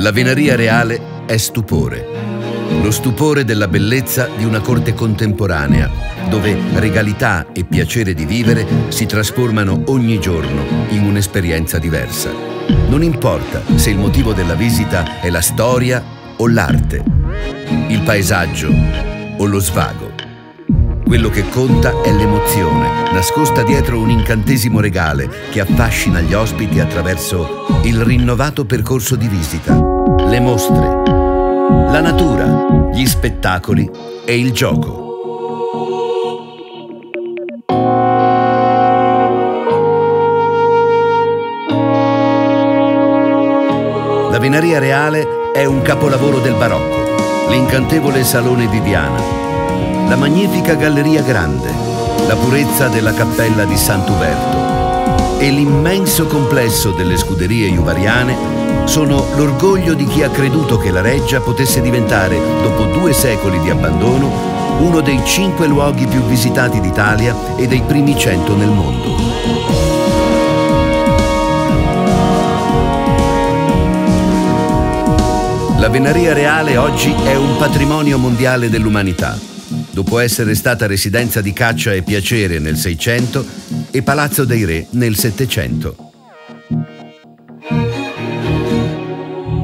La venaria reale è stupore. Lo stupore della bellezza di una corte contemporanea, dove regalità e piacere di vivere si trasformano ogni giorno in un'esperienza diversa. Non importa se il motivo della visita è la storia o l'arte, il paesaggio o lo svago. Quello che conta è l'emozione, nascosta dietro un incantesimo regale che affascina gli ospiti attraverso il rinnovato percorso di visita, le mostre, la natura, gli spettacoli e il gioco. La Venaria Reale è un capolavoro del barocco, l'incantevole Salone Viviana, la magnifica Galleria Grande, la purezza della Cappella di Sant'Uberto e l'immenso complesso delle scuderie iuvariane sono l'orgoglio di chi ha creduto che la Reggia potesse diventare, dopo due secoli di abbandono, uno dei cinque luoghi più visitati d'Italia e dei primi cento nel mondo. La Venaria Reale oggi è un patrimonio mondiale dell'umanità dopo essere stata residenza di caccia e piacere nel 600 e Palazzo dei Re nel 700.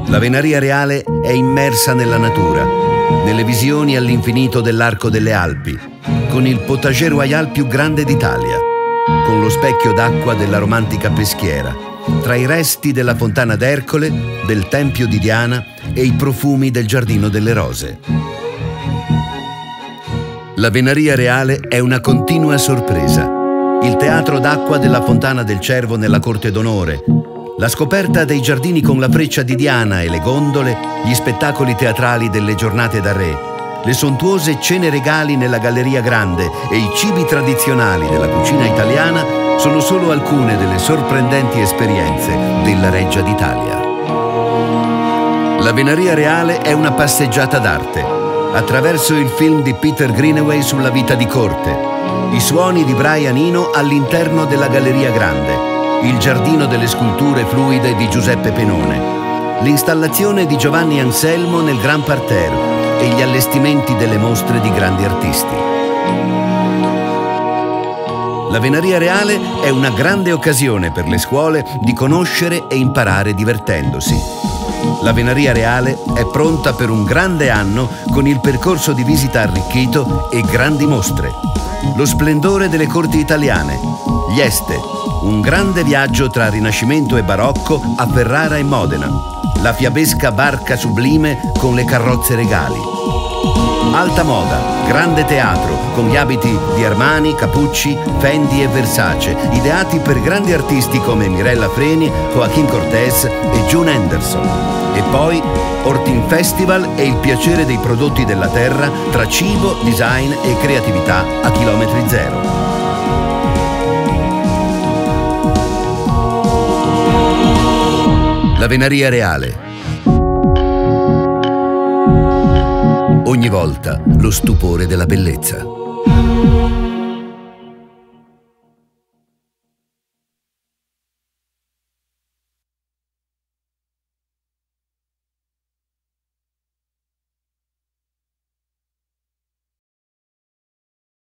La Venaria Reale è immersa nella natura, nelle visioni all'infinito dell'Arco delle Alpi, con il potager royal più grande d'Italia, con lo specchio d'acqua della romantica peschiera, tra i resti della fontana d'Ercole, del Tempio di Diana e i profumi del Giardino delle Rose. La Venaria Reale è una continua sorpresa. Il teatro d'acqua della Fontana del Cervo nella Corte d'Onore, la scoperta dei giardini con la freccia di Diana e le gondole, gli spettacoli teatrali delle giornate da re, le sontuose cene regali nella Galleria Grande e i cibi tradizionali della cucina italiana sono solo alcune delle sorprendenti esperienze della Reggia d'Italia. La Venaria Reale è una passeggiata d'arte attraverso il film di Peter Greenaway sulla vita di corte, i suoni di Brian Eno all'interno della Galleria Grande, il giardino delle sculture fluide di Giuseppe Penone, l'installazione di Giovanni Anselmo nel Gran Parterre e gli allestimenti delle mostre di grandi artisti. La Venaria Reale è una grande occasione per le scuole di conoscere e imparare divertendosi. La Venaria Reale è pronta per un grande anno con il percorso di visita arricchito e grandi mostre. Lo splendore delle corti italiane, gli Este, un grande viaggio tra Rinascimento e Barocco a Ferrara e Modena, la fiabesca barca sublime con le carrozze regali. Alta moda, grande teatro, con gli abiti di Armani, Capucci, Fendi e Versace, ideati per grandi artisti come Mirella Freni, Joaquin Cortés e June Anderson. E poi Ortin Festival e il piacere dei prodotti della terra tra cibo, design e creatività a chilometri zero. La Venaria Reale ogni volta lo stupore della bellezza.